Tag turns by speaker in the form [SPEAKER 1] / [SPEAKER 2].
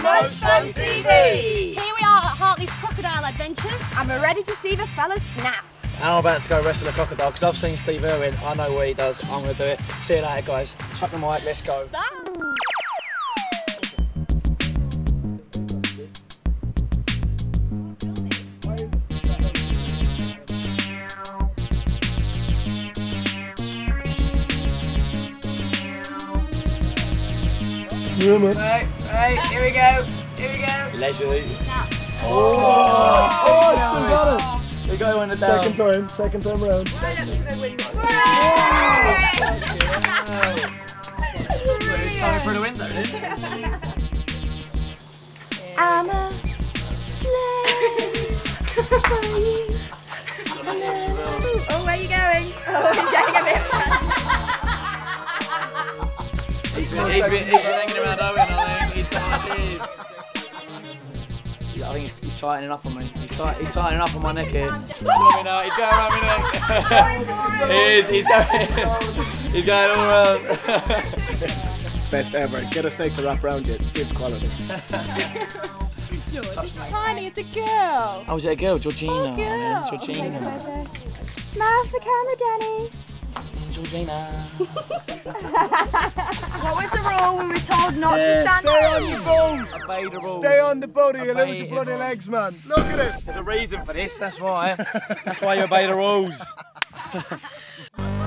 [SPEAKER 1] Here
[SPEAKER 2] we are at Hartley's Crocodile Adventures.
[SPEAKER 1] And we're ready to see the fellas snap.
[SPEAKER 3] I'm about to go wrestle a crocodile because I've seen Steve Irwin. I know what he does. I'm going to do it. See you later, guys. Chuck the mic. Let's go.
[SPEAKER 4] Yeah, man.
[SPEAKER 1] Right, right, here we go. Here we go.
[SPEAKER 3] Leisurely.
[SPEAKER 4] Oh, oh, oh, oh I still got it.
[SPEAKER 3] We go in the
[SPEAKER 4] Second time, second time round.
[SPEAKER 3] He's coming through the window,
[SPEAKER 1] I'm a slave for you. Oh, where are you going? Oh, he's getting a bit.
[SPEAKER 3] He's been, he's been, he's been hanging around I think he's, he's tightening up on me. He's, tight, he's tightening up on my neck here. Look at me now. He's going around my neck. he is. He's going. he's going all around.
[SPEAKER 4] Best ever. Get a snake to wrap around you. It's quality.
[SPEAKER 2] It's tiny, it's a girl.
[SPEAKER 3] Oh, was it a girl? Georgina.
[SPEAKER 2] Oh, girl.
[SPEAKER 3] man. Georgina.
[SPEAKER 1] Smile for the camera, Danny.
[SPEAKER 3] Georgina.
[SPEAKER 1] What was the rule? We were told not
[SPEAKER 3] Yeah,
[SPEAKER 1] to stand
[SPEAKER 4] Stay on your boat.
[SPEAKER 3] Obey the rules.
[SPEAKER 4] Stay on the boat or you
[SPEAKER 3] Obey
[SPEAKER 4] lose your bloody
[SPEAKER 3] man.
[SPEAKER 4] legs, man. Look at it.
[SPEAKER 3] There's a reason for this. That's why. That's why you obey the rules.